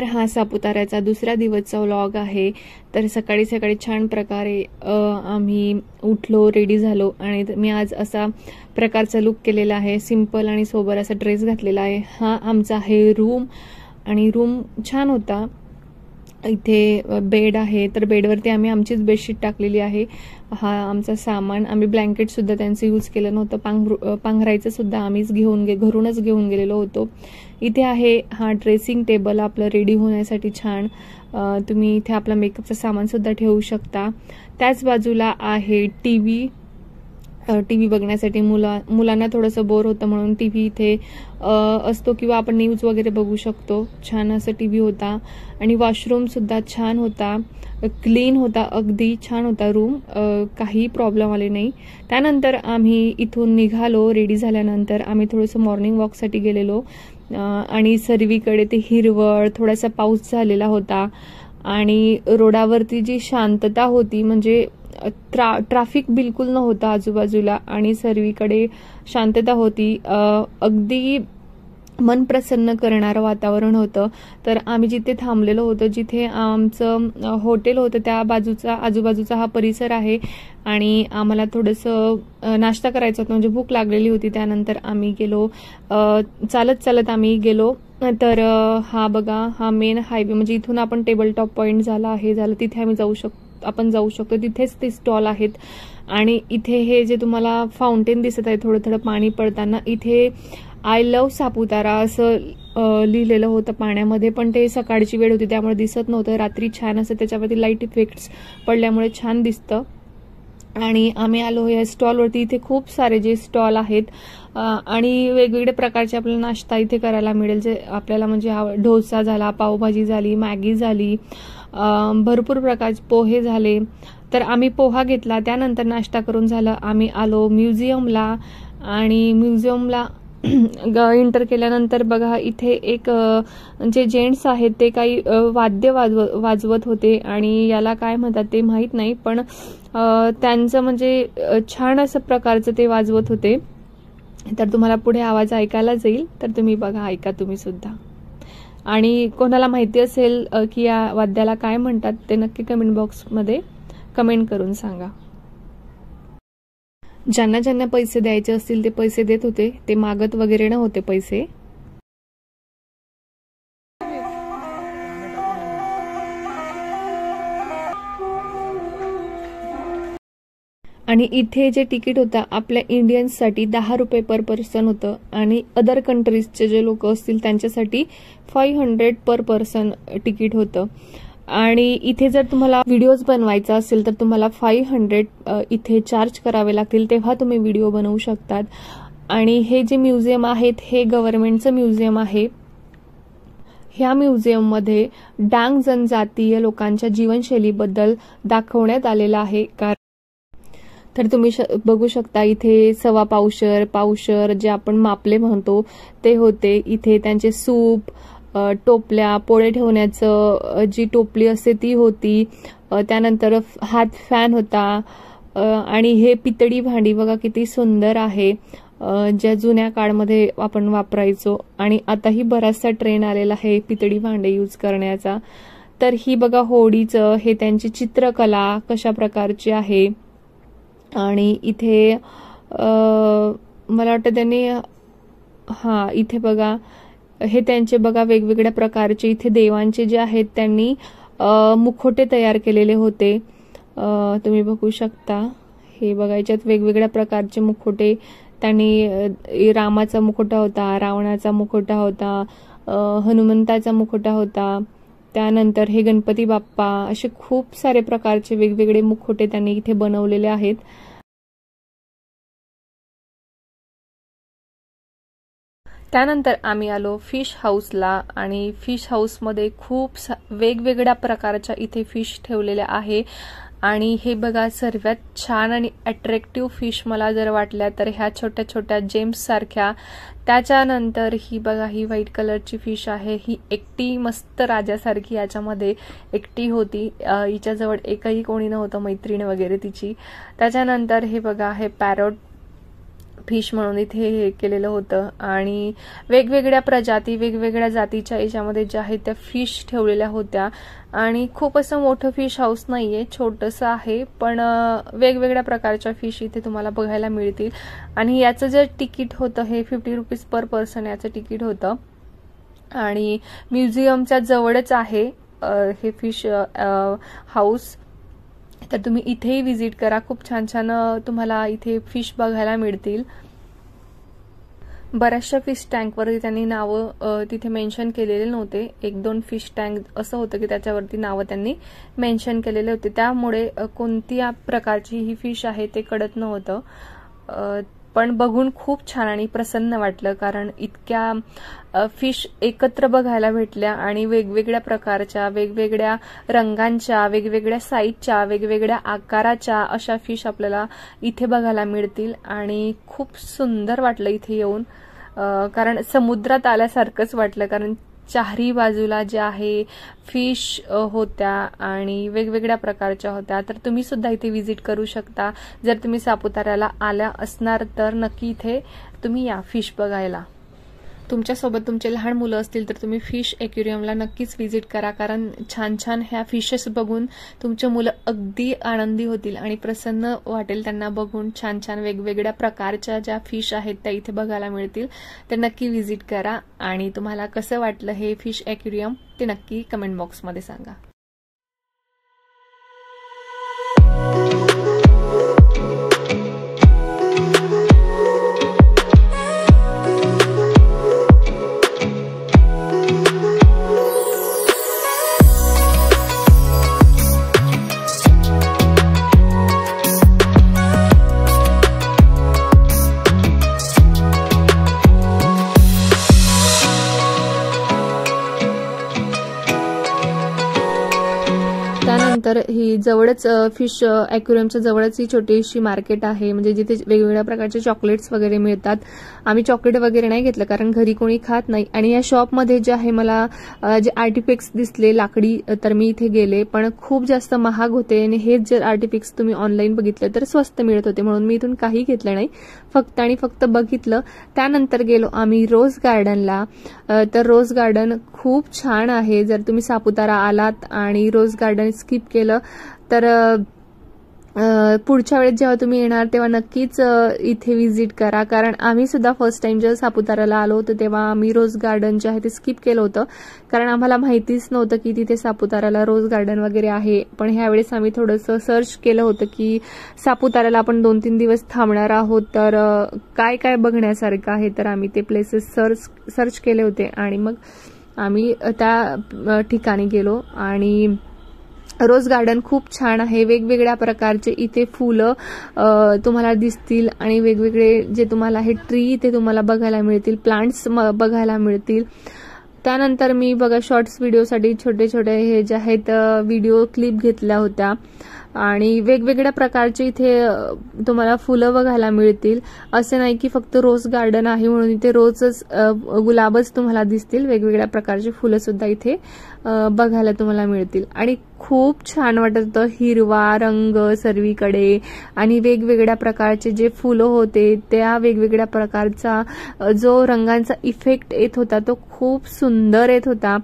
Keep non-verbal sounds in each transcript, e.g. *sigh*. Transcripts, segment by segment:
तर हा सापुताऱ्याचा दुसऱ्या दिवसचा व्लॉग आहे. तर सकाळी सकाळी छान प्रकारे आम्ही उठलो रेडी झालो आणि मी आज असा प्रकारचा लुक केलेला आहे. सिंपल आणि सोबर असा ड्रेस घातलेला आहे. हा आमचा आहे रूम आणि रूम छान होता. इथे बेड आहे. तर बेडवरती आम्ही आमचीच बेडशीट टाकलेली आहे. हा आमचा सामान. आम्ही ब्लँकेटसुद्धा त्यांचं यूज केलं नव्हतं. पांघरू पांघरायचं सुद्धा आम्हीच घेऊन गे घरूनच घेऊन गेलेलो होतो. इथे आहे हा ड्रेसिंग टेबल. आपलं रेडी होण्यासाठी छान. तुम्ही इथे आपला मेकअपचं सामानसुद्धा ठेवू शकता. त्याच बाजूला आहे टी व्ही टी व्ही बघण्यासाठी मुला मुलांना थोडंसं बोर होतं म्हणून टी व्ही इथे असतो किंवा आपण न्यूज वगैरे बघू शकतो. छान असं टी व्ही होता. आणि वॉशरूमसुद्धा छान होता. क्लीन होता. अगदी छान होता रूम काही प्रॉब्लेम आले नाही. त्यानंतर आम्ही इथून निघालो. रेडी झाल्यानंतर आम्ही थोडंसं मॉर्निंग वॉकसाठी गेलेलो. आणि सर्वीकडे ते हिरवळ थोडासा पाऊस झालेला होता. आणि रोडावरती जी शांतता होती म्हणजे ट्रा ट्राफिक बिलकुल नव्हतं आजूबाजूला आणि सर्वीकडे शांतता होती. अगदी मन प्रसन्न करणारं वातावरण होतं. तर आम्ही जिथे थांबलेलो होतो जिथे आमचं हॉटेल होतं त्या बाजूचा आजूबाजूचा हा परिसर आहे. आणि आम्हाला थोडंसं नाश्ता करायचा होता म्हणजे भूक लागलेली होती. त्यानंतर आम्ही गेलो चालत चालत आम्ही गेलो. तर हा बघा हा मेन हायवे म्हणजे इथून आपण टेबल टॉप पॉईंट झाला आहे झालं तिथे आम्ही जाऊ शकतो आपण जाऊ शकतो. तिथेच ते स्टॉल आहेत. आणि इथे हे जे तुम्हाला फाउंटेन दिसत आहे थोडं थोडं पाणी पडताना इथे आय लव्ह सापुतारा असं लिहिलेलं होतं पाण्यामध्ये पण ते सकाळची वेळ होती त्यामुळे दिसत नव्हतं. रात्री छान असं त्याच्यावरती लाइट इफेक्ट्स पडल्यामुळे छान दिसतं. आणि आम्ही आलो या स्टॉलवरती. इथे खूप सारे जे स्टॉल आहेत आणि वेगवेगळ्या प्रकारचे आपल्याला नाश्ता इथे करायला मिळेल. जे आपल्याला म्हणजे डोसा झाला पावभाजी झाली मॅगी झाली भरपूर प्रकारचे पोहे झाले. तर आम्ही पोहा घेतला त्यानंतर नाश्ता करून झालं. आम्ही आलो म्युझियमला आणि म्युझियमला *clears throat* इंटर केल्यानंतर बघा इथे एक जे जेंट्स आहेत ते काही वाद्य वाजव वाजवत होते. आणि याला काय म्हणतात ते माहीत नाही पण त्यांचं म्हणजे छान असं प्रकारचं ते वाजवत होते. तर तुम्हाला पुढे आवाज ऐकायला जाईल. तर तुम्ही बघा ऐका तुम्ही सुद्धा. आणि कोणाला माहिती असेल की या वाद्याला काय म्हणतात ते नक्की कमेंट बॉक्समध्ये कमेंट करून सांगा. ज्यांना ज्यांना पैसे द्यायचे असतील ते पैसे देत होते. ते मागत वगैरे न होते पैसे. आणि इथे जे तिकीट होतं आपल्या इंडियन्ससाठी दहा रुपये पर पर्सन होतं. आणि अदर कंट्रीजचे जे लोक असतील त्यांच्यासाठी five hundred per person ticket होतं. आणि इथे जर तुम्हाला व्हिडिओज बनवायचा असेल तर तुम्हाला फाईव्ह हंड्रेड इथे चार्ज करावे लागतील तेव्हा तुम्ही व्हिडिओ बनवू शकतात. आणि हे जे म्युझियम आहेत हे गव्हर्नमेंटचं म्युझियम आहे. ह्या म्युझियममध्ये डांग जनजातीय लोकांच्या जीवनशैलीबद्दल दाखवण्यात आलेलं आहे. कारण तर तुम्ही बघू शकता इथे सवा पावशर पावशर जे आपण मापले म्हणतो ते होते. इथे त्यांचे सूप टोपल्या पोळे ठेवण्याचं जी टोपली असते ती होती. त्यानंतर हात फॅन होता. आणि हे पितळी भांडी बघा किती सुंदर आहे. ज्या जुन्या काळमध्ये आपण वापरायचो. आणि आताही बराचसा ट्रेन आलेला आहे पितळी भांडे यूज करण्याचा. तर ही बघा होडीचं हे त्यांची चित्रकला कशा प्रकारची आहे. आणि इथे मला वाटतं त्यांनी हां इथे बघा हे त्यांचे बघा वेगवेगळ्या प्रकारचे इथे देवांचे जे आहेत त्यांनी मुखोटे तयार केलेले होते. तुम्ही बघू शकता हे बघा याच्यात वेगवेगळ्या प्रकारचे मुखोटे त्यांनी रामाचा मुखोटा होता रावणाचा मुखोटा होता हनुमंताचा मुखोटा होता. त्यानंतर हे गणपती बाप्पा असे खूप सारे प्रकारचे वेगवेगळे मुखोटे त्यांनी इथे बनवलेले आहेत. त्यानंतर आम्ही आलो फिश हाऊसला आणि फिश हाऊसमध्ये खूप वेगवेगळ्या प्रकारच्या इथे फिश ठेवलेल्या आहे. आणि हे बघा सर्वात छान आणि अट्रॅक्टिव्ह फिश मला जर वाटल्या तर ह्या छोट्या छोट्या जेम्ससारख्या त्याच्यानंतर ही बघा ही व्हाईट कलरची फिश आहे. ही एकटी मस्त राजासारखी याच्यामध्ये एकटी होती. हिच्याजवळ एकही कोणी नव्हतं मैत्रीण वगैरे तिची. त्याच्यानंतर हे बघा हे पॅरोट फिश म्हणून इथे हे केलेलं होतं. आणि वेगवेगळ्या प्रजाती वेगवेगळ्या जातीच्या याच्यामध्ये ज्या आहेत त्या फिश ठेवलेल्या होत्या. आणि खूप असं मोठं फिश हाऊस नाहीये छोटंसं आहे पण वेगवेगळ्या प्रकारच्या फिश इथे तुम्हाला बघायला मिळतील. आणि याचं जे तिकीट होतं हे फिफ्टी रुपीज पर पर्सन याचं तिकीट होतं. आणि म्युझियमच्या जवळच आहे हे फिश हाऊस तर तुम्ही इथेही व्हिजिट करा. खूप छान छान तुम्हाला इथे फिश बघायला मिळतील. बऱ्याचशा फिश टँकवरती त्यांनी नावं तिथे मेन्शन केलेले नव्हते. एक दोन फिश टँक असं होतं की त्याच्यावरती नावं त्यांनी मेन्शन केलेले होते. त्यामुळे कोणत्या प्रकारची ही फिश आहे ते कळत नव्हतं. पण बघून खूप छान आणि प्रसन्न वाटलं कारण इतक्या फिश एकत्र बघायला भेटल्या आणि वेगवेगळ्या प्रकारच्या वेगवेगळ्या रंगांच्या वेगवेगळ्या साईजच्या वेगवेगळ्या आकाराच्या अशा फिश आपल्याला इथे बघायला मिळतील आणि खूप सुंदर वाटलं इथे येऊन. कारण समुद्रात आल्यासारखंच वाटलं कारण चारी बाजूला जे आहे फिश होत्या आणि वेगवेगळ्या प्रकारच्या होत्या. तर तुम्ही सुद्धा इथे व्हिजिट करू शकता. जर तुम्ही सापुताऱ्याला आल्या असणार तर नक्की इथे तुम्ही या फिश बघायला. तुमच्यासोबत तुमचे लहान मुलं असतील तर तुम्ही फिश एक्युरियमला नक्कीच व्हिजिट करा कारण छान छान ह्या फिशेस बघून तुमचे मुलं अगदी आनंदी होतील आणि प्रसन्न वाटेल त्यांना बघून. छान छान वेगवेगळ्या प्रकारच्या ज्या फिश आहेत त्या इथे बघायला मिळतील. तर नक्की व्हिजिट करा आणि तुम्हाला कसं वाटलं हे फिश एक्युरियम ते नक्की कमेंट बॉक्समध्ये सांगा. जवळच फिश अॅक्युरियमच्या जवळच ही छोटीशी मार्केट आहे. म्हणजे जिथे वेगवेगळ्या प्रकारचे चॉकलेट्स वगैरे मिळतात. आम्ही चॉकलेट वगैरे नाही घेतलं कारण घरी कोणी खात नाही. आणि या शॉपमध्ये जे आहे मला जे आर्टिफिक्स दिसले लाकडी तर मी इथे गेले. पण खूप जास्त महाग होते आणि हेच जर आर्टिफिक्स तुम्ही ऑनलाईन बघितलं तर स्वस्त मिळत होते. म्हणून मी इथून काही घेतलं नाही. फक्त आणि फक्त बघितलं. त्यानंतर गेलो आम्ही रोज गार्डनला. तर रोज गार्डन खूप छान आहे. जर तुम्ही सापुतारा आलात आणि रोज गार्डन स्किप केलं तर पुढच्या वेळेस जेव्हा तुम्ही येणार तेव्हा नक्कीच इथे व्हिजिट करा. कारण आम्ही सुद्धा फर्स्ट टाइम जेव्हा सापुताराला आलो होतो तेव्हा आम्ही रोज गार्डन जे आहे ते स्किप केलं होतं. कारण आम्हाला माहितीच नव्हतं की तिथे सापुताराला रोज गार्डन वगैरे आहे. पण ह्यावेळेस आम्ही थोडंसं सर्च केलं होतं की सापुताराला आपण दोन तीन दिवस थांबणार आहोत. तर काय काय बघण्यासारखं आहे? तर आम्ही ते प्लेसेस सर्च सर्च केले होते. आणि मग आम्ही त्या ठिकाणी गेलो. आणि रोज गार्डन खूप छान आहे. वेगवेगळ्या प्रकारचे इथे फुलं तुम्हाला दिसतील आणि वेगवेगळे जे तुम्हाला हे ट्री ते तुम्हाला बघायला मिळतील प्लांट्स बघायला मिळतील. त्यानंतर मी बघा शॉर्ट्स व्हिडिओसाठी छोटे छोटे हे जे आहेत व्हिडिओ क्लिप घेतल्या होत्या. आणि वेगवेगळ्या प्रकारचे इथे तुम्हाला फुलं बघायला मिळतील. असे नाही की फक्त रोज गार्डन आहे म्हणून इथे रोजच गुलाबच तुम्हाला दिसतील. वेगवेगळ्या प्रकारचे फुलं सुद्धा इथे बघायला तुम्हाला मिळतील. आणि खूप छान वाटत होतं. हिरवा रंग सर्वीकडे आणि वेगवेगळ्या प्रकारचे जे फुलं होते त्या वेगवेगळ्या प्रकारचा जो रंगांचा इफेक्ट येत होता तो खूप सुंदर येत होता.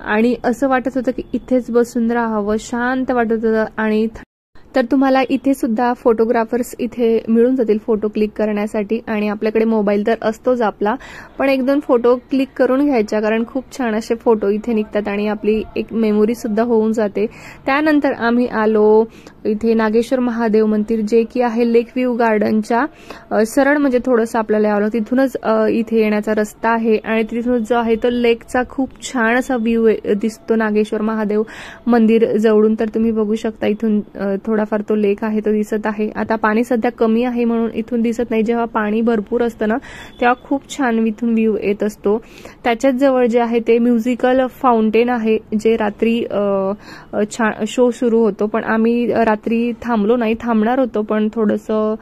आणि असं वाटत होतं की इथेच बसून राहावं शांत वाटत होतं आणि तर तुम्हाला इथे सुद्धा फोटोग्राफर्स इथे मिळून जातील फोटो क्लिक करण्यासाठी. आणि आपल्याकडे मोबाईल तर असतोच आपला. पण एक दोन फोटो क्लिक करून घ्यायच्या कारण खूप छान असे फोटो इथे निघतात आणि आपली एक मेमोरी सुद्धा होऊन जाते. त्यानंतर आम्ही आलो इथे नागेश्वर महादेव मंदिर जे की आहे लेक व्ह्यू गार्डनच्या सरळ म्हणजे थोडंसं आपल्याला आलो तिथूनच इथे येण्याचा रस्ता आहे आणि तिथूनच जो आहे तो लेकचा खूप छान असा व्ह्यू दिसतो नागेश्वर महादेव मंदिर जवळून. तर तुम्ही बघू शकता इथून थोडाफार तो लेक आहे तो दिसत आहे. आता पाणी सध्या कमी आहे म्हणून इथून दिसत नाही. जेव्हा पाणी भरपूर असतं ना तेव्हा खूप छान इथून व्ह्यू येत असतो. त्याच्याच जवळ जे आहे ते म्युझिकल फाउंटेन आहे जे रात्री छान शो सुरू होतो. पण आम्ही रात्री थांबलो नाही थांबणार होतो पण थोडंसं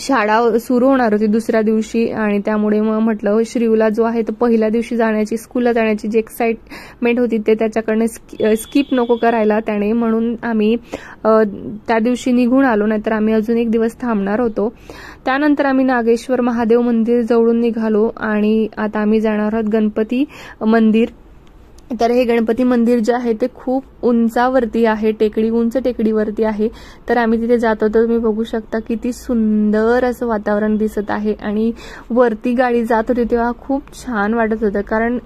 शाळा सुरू होणार होती दुसऱ्या दिवशी आणि त्यामुळे मग म्हटलं श्रीवला जो आहे तो पहिल्या दिवशी जाण्याची स्कूलला जाण्याची जी एक्साइटमेंट होती ते त्याच्याकडनं स्किप नको करायला त्याने म्हणून आम्ही त्या दिवशी निघून आलो नाहीतर आम्ही अजून एक दिवस थांबणार होतो. त्यानंतर आम्ही नागेश्वर महादेव मंदिर जवळून निघालो आणि आता आम्ही जाणार आहोत गणपती मंदिर. तर हे गणपती मंदिर जे आहे ते खूप उंचावरती आहे टेकडी उंच टेकडीवरती आहे. तर आम्ही तिथे जातो तर तुम्ही बघू शकता किती सुंदर असं वातावरण दिसत आहे आणि वरती गाडी जात होती तेव्हा खूप छान वाटत होतं. कारण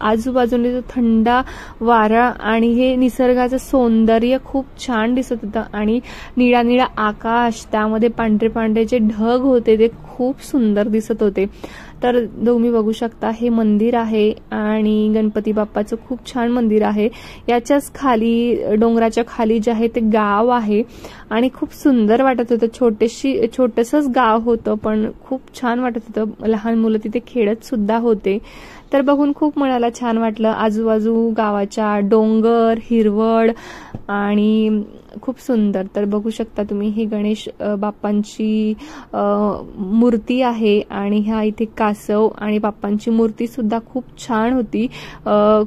आजूबाजूने जो थंडा वारा आणि हे निसर्गाचं सौंदर्य खूप छान दिसत होतं आणि निळा निळा आकाश त्यामध्ये पांढरे पांढरे जे ढग होते ते खूप सुंदर दिसत होते. तर तुम्ही बघू शकता हे मंदिर आहे आणि गणपती बाप्पाचं खूप छान मंदिर आहे. याच्याच खाली डोंगराच्या खाली जे आहे ते गाव आहे आणि खूप सुंदर वाटत होतं. छोटेशी छोटंसंच गाव होतं पण खूप छान वाटत होतं. लहान मुलं तिथे खेळत सुद्धा होते. तर बघून खूप मनाला छान वाटलं. आजूबाजू गावाच्या डोंगर हिरवळ आणि खूप सुंदर. तर बघू शकता तुम्ही ही गणेश बाप्पांची मूर्ती आहे आणि ह्या इथे कासव आणि बाप्पांची मूर्ती सुद्धा खूप छान होती.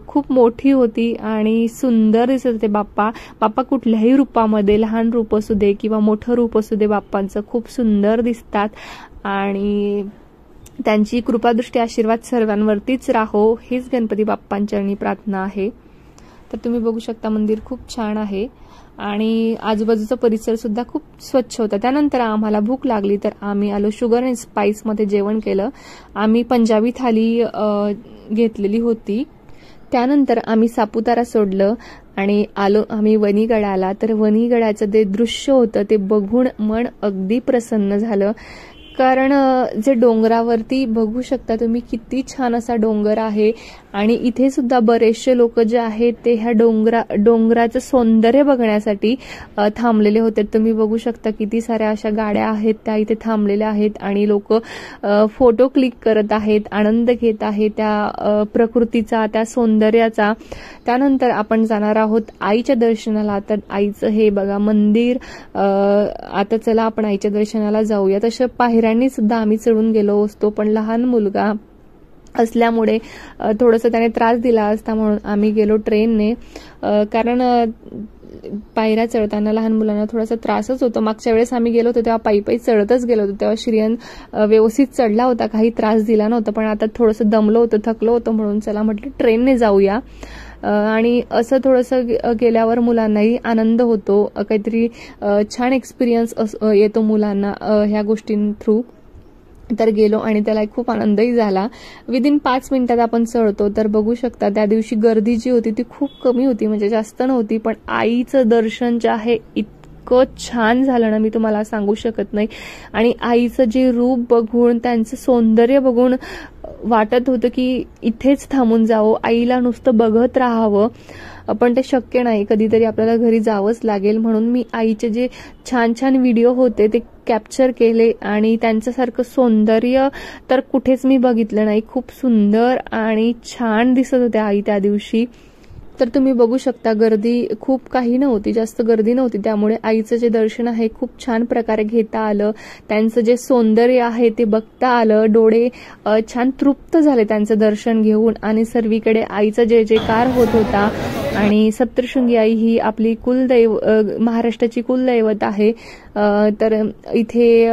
खूप मोठी होती आणि सुंदर दिसत होते बाप्पा. बाप्पा कुठल्याही रूपामध्ये लहान रूप असू दे किंवा मोठं रूप असू दे बाप्पांचं खूप सुंदर दिसतात. आणि त्यांची कृपादृष्टी आशीर्वाद सर्वांवरतीच राहो हीच गणपती बाप्पांच्या प्रार्थना आहे. तर तुम्ही बघू शकता मंदिर खूप छान आहे. आणि आजूबाजूचा परिसर सुद्धा खूप स्वच्छ होता. त्यानंतर आम्हाला भूक लागली तर आम्ही आलो शुगर अँड स्पाइसमध्ये जेवण केलं. आम्ही पंजाबी थाली घेतलेली होती. त्यानंतर आम्ही सापुतारा सोडलं आणि आलो आम्ही वणीगडाला. तर वणीगडाचं जे दृश्य होतं ते बघून मन अगदी प्रसन्न झालं. कारण जे डोंगरावरती बघू शकता तुम्ही किती छान असा डोंगर आहे. आणि इथे सुद्धा बरेचसे लोक जे आहेत ते ह्या डोंगरा डोंगराचं सौंदर्य बघण्यासाठी थांबलेले होते. तुम्ही बघू शकता किती साऱ्या अशा गाड्या आहेत त्या इथे थांबलेल्या आहेत आणि लोक फोटो क्लिक करत आहेत आनंद घेत आहेत त्या प्रकृतीचा त्या सौंदर्याचा. त्यानंतर आपण जाणार आहोत आईच्या दर्शनाला. तर आईचं हे बघा मंदिर आता चला आपण आईच्या दर्शनाला जाऊया. तशा पायऱ्यांनी सुद्धा आम्ही चढून गेलो असतो पण लहान मुलगा असल्यामुळे थोडंसं त्याने त्रास दिला असता म्हणून आम्ही गेलो ट्रेनने. कारण पायऱ्या चढताना लहान मुलांना थोडासा त्रासच होतो. मागच्या वेळेस आम्ही गेलो होतो तेव्हा पायी पायी चढतच गेलो होतो. तेव्हा श्रियन व्यवस्थित चढला होता. काही त्रास दिला नव्हता. पण आता थोडंसं दमलो होतं थकलो होतं म्हणून चला म्हटलं ट्रेनने जाऊया. आणि असं थोडंसं गेल्यावर मुलांनाही आनंद होतो. काहीतरी छान एक्सपिरियन्स येतो मुलांना ह्या गोष्टीं थ्रू तर गेलो आणि त्याला खूप आनंदही झाला. विदिन पाच मिनिटात आपण चढतो तर बघू शकता त्या दिवशी गर्दी जी होती ती खूप कमी होती म्हणजे जास्त नव्हती पण आईचं दर्शन जे आहे इतकं छान झालं ना मी तुम्हाला सांगू शकत नाही. आणि आईचं जे रूप बघून त्यांचं सौंदर्य बघून वाटत होतं की इथेच थांबून जावं आईला नुसतं बघत राहावं. पण ते शक्य नाही. कधीतरी आपल्याला घरी जावंच लागेल म्हणून मी आईचे जे छान छान व्हिडिओ होते ते कॅप्चर केले आणि त्यांच्यासारखं सौंदर्य तर कुठेच मी बघितलं नाही. खूप सुंदर आणि छान दिसत होते आई त्या दिवशी. तर तुम्ही बघू शकता गर्दी खूप काही नव्हती जास्त गर्दी नव्हती. त्यामुळे आईचं जे दर्शन आहे खूप छान प्रकारे घेता आलं. त्यांचं जे सौंदर्य आहे ते बघता आलं. डोळे छान तृप्त झाले त्यांचं दर्शन घेऊन. आणि सर्वीकडे आईचा जे जे कार होत होता. आणि सप्तशृंगी आई ही आपली कुलदैव महाराष्ट्राची कुलदैवत आहे. तर इथे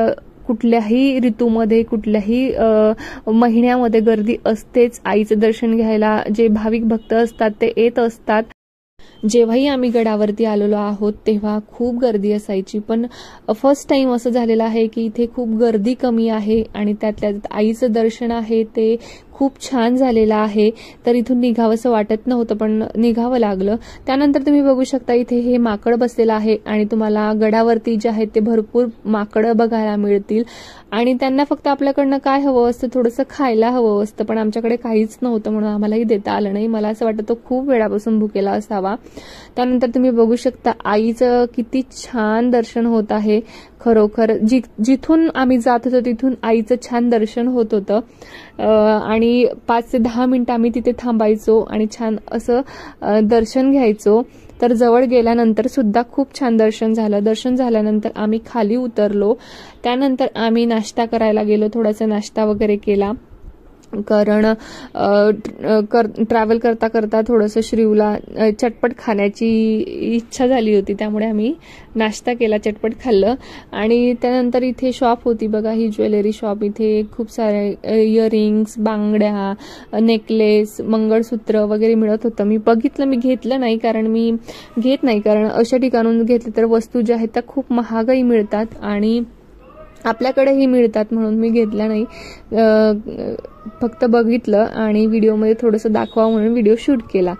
कुठल्याही ऋतूमध्ये कुठल्याही महिन्यामध्ये गर्दी असतेच. आईचं दर्शन घ्यायला जे भाविक भक्त असतात ते येत असतात. जेव्हाही आम्ही गडावरती आलेलो आहोत तेव्हा खूप गर्दी असायची. पण फर्स्ट टाइम असं झालेलं आहे की इथे खूप गर्दी कमी आहे आणि त्यातल्या आईचं दर्शन आहे ते खूप छान झालेलं आहे. तर इथून निघावंसं वाटत नव्हतं पण निघावं लागलं. त्यानंतर तुम्ही बघू शकता इथे हे माकड बसलेलं आहे आणि तुम्हाला गडावरती जे आहेत ते भरपूर माकडं बघायला मिळतील. आणि त्यांना फक्त आपल्याकडनं काय हवं असतं थोडंसं खायला हवं असतं पण आमच्याकडे काहीच नव्हतं म्हणून आम्हालाही देता आलं नाही. मला असं वाटतं तो खूप वेळापासून भुकेला असावा. त्यानंतर तुम्ही बघू शकता आईचं किती छान दर्शन होत आहे. खरोखर जि जिथून आम्ही जात होतो तिथून आईचं छान दर्शन होत होतं. आणि पाच ते दहा मिनिटं आम्ही तिथे थांबायचो आणि छान असं दर्शन घ्यायचो. तर जवळ गेल्यानंतर सुद्धा खूप छान दर्शन झालं. दर्शन झाल्यानंतर आम्ही खाली उतरलो. त्यानंतर आम्ही नाश्ता करायला गेलो थोडासा नाश्ता वगैरे केला. कारण कर ट्रॅव्हल करता करता थोडंसं श्रीवला चटपट खाण्याची इच्छा झाली होती. त्यामुळे आम्ही नाश्ता केला चटपट खाल्लं. आणि त्यानंतर इथे शॉप होती बघा ही ज्वेलरी शॉप इथे खूप सारे इयरिंग्स बांगड्या नेकलेस मंगळसूत्र वगैरे मिळत होतं. मी बघितलं मी घेतलं नाही कारण मी घेत नाही. कारण अशा ठिकाणून घेतलं तर वस्तू ज्या आहेत त्या खूप महागाई मिळतात. आणि आपल्याकडेही मिळतात म्हणून मी घेतला नाही. फक्त बघितलं आणि व्हिडिओमध्ये थोडंसं दाखवा म्हणून व्हिडिओ शूट केला.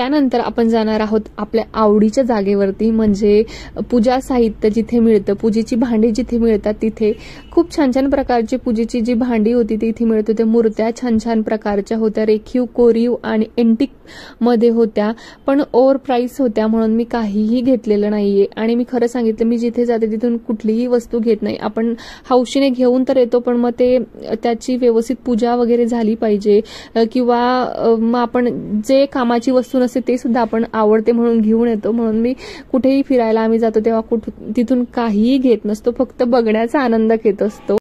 त्यानंतर आपण जाणार आहोत आपल्या आवडीच्या जागेवरती म्हणजे पूजा साहित्य जिथे मिळतं पूजेची भांडी जिथे मिळतात तिथे. खूप छान छान प्रकारची पूजेची जी भांडी होती ती इथे मिळत होती मूर्त्या छान छान प्रकारच्या होत्या. रेखीव कोरीव आणि एंटिकमध्ये होत्या. पण ओव्हर प्राईस होत्या म्हणून मी काहीही घेतलेलं नाहीये. आणि मी खरं सांगितलं मी जिथे जाते तिथून कुठलीही वस्तू घेत नाही. आपण हौशीने घेऊन तर येतो पण मग ते त्याची व्यवस्थित पूजा वगैरे झाली पाहिजे. किंवा मग आपण जे कामाची वस्तू असते ते सुद्धा आपण आवडते म्हणून घेऊन येतो. म्हणून मी कुठेही फिरायला आम्ही जातो तेव्हा कुठ तिथून काहीही घेत नसतो. फक्त बघण्याचा आनंद घेत असतो.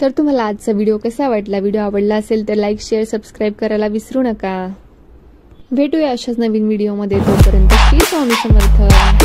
तर तुम्हाला आजचा व्हिडिओ कसा वाटला? व्हिडिओ आवडला असेल तर लाईक शेअर सबस्क्राईब करायला विसरू नका. भेटूया अशाच नवीन व्हिडिओमध्ये. तोपर्यंत श्री स्वामी समर्थ.